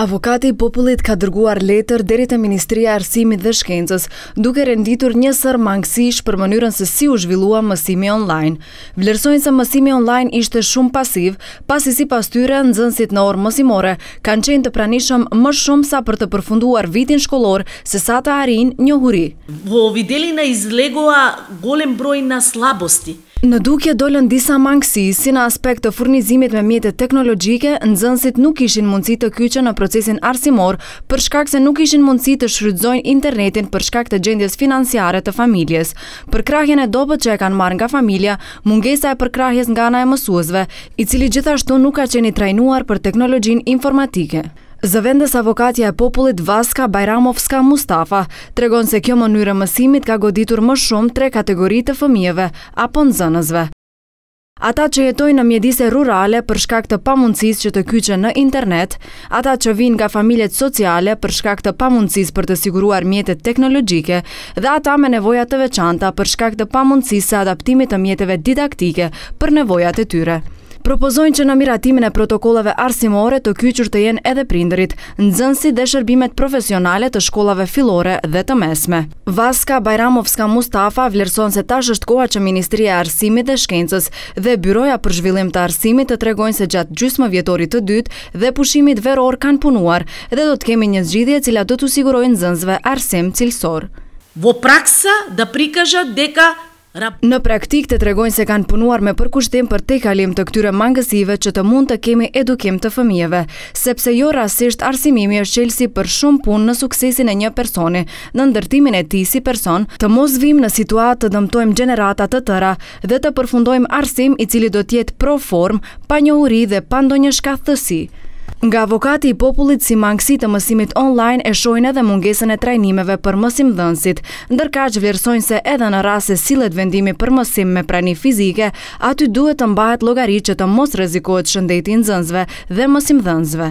Avokati i Popullit ka dërguar letër deri te Ministria e Arsimit dhe Shkencës, duke renditur një sërë mangësish për mënyrën se si u zhvillua mësimi online. Vlerësojnë se mësimi online ishte shumë pasiv, pasi sipas tyre, nxënësit në orë mësimore kanë qenë të pranishëm më shumë sa për të përfunduar vitin shkollor se sa të arrijnë njohuri. Vo videlina izlegoa golem broj na slabosti. Në dukje dolën disa mangësi, si në aspekt të furnizimit me mjete teknologjike, nxënësit nuk kishin mundësi të kyçen në procesin arsimor për shkak se nuk kishin mundësi të shfrytëzojnë internetin për shkak të gjendjes financiare të familjes, përkrahjen e dobët që e kanë marrë nga familja, mungesa e përkrahjes nga ana e mësuesve, i cili gjithashtu nuk ka qenë i trajnuar për teknologjinë informatike. Zëvendës avokatja e popullit Vaska Bajramovska Mustafa tregon se kjo mënyrë e mësimit ka goditur më shumë tre kategori të fëmijëve apo nxënësve. Ata që jetojnë në mjedise rurale për shkak të pamundësisë që të kyçen në internet, ata që vijnë nga familjet sociale për shkak të pamundësisë për të siguruar mjetet teknologjike dhe ata me nevoja të veçanta për shkak të pamundësisë së adaptimit të mjeteve didaktike për nevojat e tyre. Propozojnë që në miratimin e protokolleve arsimore të kyçur të jenë edhe prindërit, nxënësit dhe shërbimet profesionale të shkollave fillore dhe të mesme. Vaska Bajramovska Mustafa vlerëson se tash është koha që Ministria e Arsimit dhe Shkencës dhe Byroja për Zhvillim të Arsimit të tregojnë se gjatë gjysmëvjetorit të dytë dhe pushimit veror kanë punuar dhe do të kemi një zgjidhje e cila do t'u sigurojë nxënësve arsim cilësor. Vo praksa da prikazhat deka Në praktikë të tregojnë se kanë punuar me përkushtim për tejkalim të këtyre mangësive që të mund të kemi edukim të fëmijëve, sepse jo rastësisht arsimimi është çelësi për shumë punë në suksesin e një personi, në ndërtimin e tij si person, të mos vijmë në situatë të dëmtojmë gjenerata të tëra dhe të përfundojmë arsim i cili do të jetë pro formë, pa njohuri dhe pa ndonjë shkathtësi. Nga avokati i popullit si mangësi të mësimit online e shohin edhe mungesën e trajnimeve për mësimdhënësit, Ndërkaq vlerësojnë se edhe në rast se sillet vendimi për mësim me prani fizike, aty duhet të mbahet llogari që të mos rrezikohet shëndeti i nxënësve dhe mësimdhënësve.